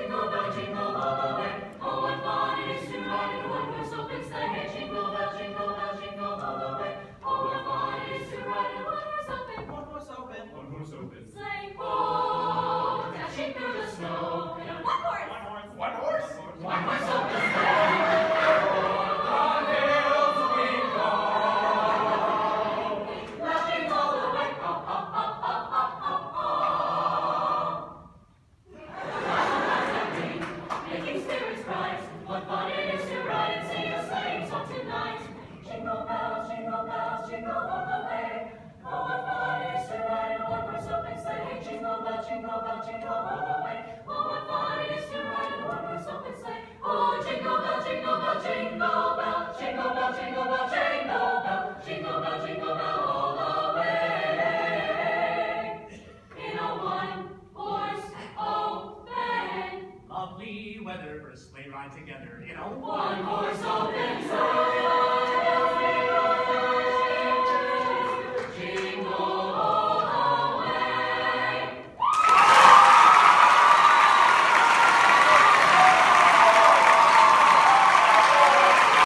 Chicago. right, what fun it is to ride and sing a sleighing song tonight. Jingle bells, jingle bells, jingle all the way. Oh, what fun it is to ride in a one-horse open sleigh. Jingle bell, jingle bell, jingle all the way. Oh, what fun it is to ride in a one-horse open sleigh. Oh, jingle bell, jingle bell, jingle bell, jingle bell, jingle bell. together in a one